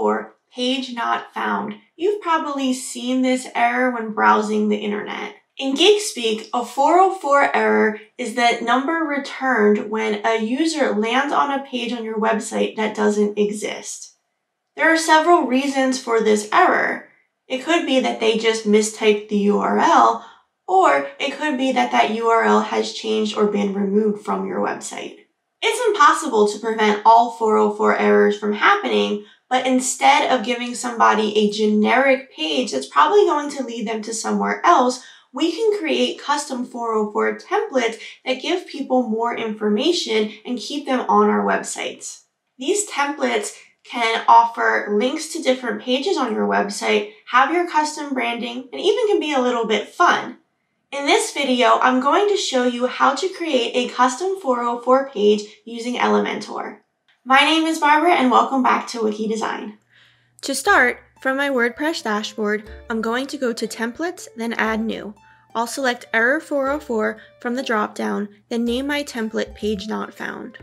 404, page not found. You've probably seen this error when browsing the internet. In Geek speak, a 404 error is that number returned when a user lands on a page on your website that doesn't exist. There are several reasons for this error. It could be that they just mistyped the URL, or it could be that that URL has changed or been removed from your website. It's impossible to prevent all 404 errors from happening, but instead of giving somebody a generic page that's probably going to lead them to somewhere else, we can create custom 404 templates that give people more information and keep them on our websites. These templates can offer links to different pages on your website, have your custom branding, and even can be a little bit fun. In this video, I'm going to show you how to create a custom 404 page using Elementor. My name is Barbara and welcome back to Wicky Design. To start, from my WordPress dashboard, I'm going to go to Templates, then Add New. I'll select Error 404 from the dropdown, then name my template Page Not Found.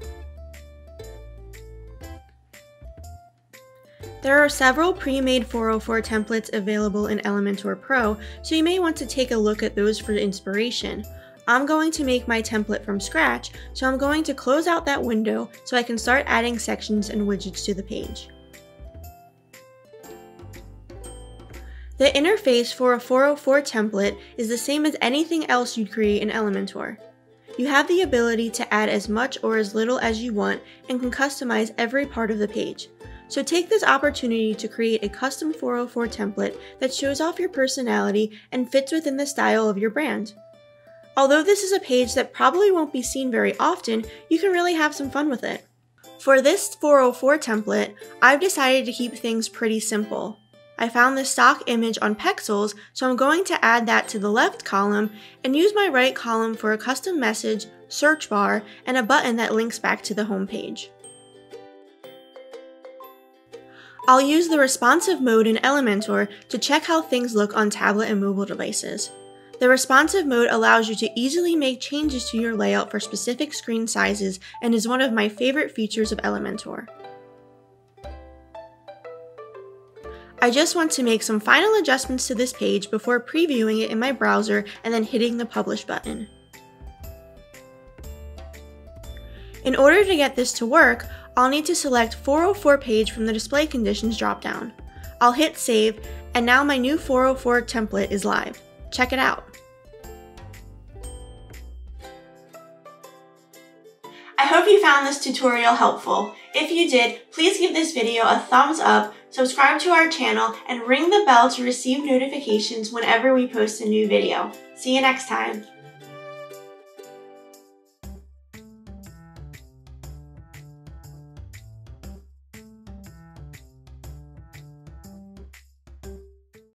There are several pre-made 404 templates available in Elementor Pro, so you may want to take a look at those for inspiration. I'm going to make my template from scratch, so I'm going to close out that window so I can start adding sections and widgets to the page. The interface for a 404 template is the same as anything else you'd create in Elementor. You have the ability to add as much or as little as you want and can customize every part of the page. So take this opportunity to create a custom 404 template that shows off your personality and fits within the style of your brand. Although this is a page that probably won't be seen very often, you can really have some fun with it. For this 404 template, I've decided to keep things pretty simple. I found this stock image on Pexels, so I'm going to add that to the left column and use my right column for a custom message, search bar, and a button that links back to the home page. I'll use the responsive mode in Elementor to check how things look on tablet and mobile devices. The responsive mode allows you to easily make changes to your layout for specific screen sizes and is one of my favorite features of Elementor. I just want to make some final adjustments to this page before previewing it in my browser and then hitting the publish button. In order to get this to work, I'll need to select 404 page from the display conditions dropdown. I'll hit save, and now my new 404 template is live. Check it out. I hope you found this tutorial helpful. If you did, please give this video a thumbs up, subscribe to our channel, and ring the bell to receive notifications whenever we post a new video. See you next time.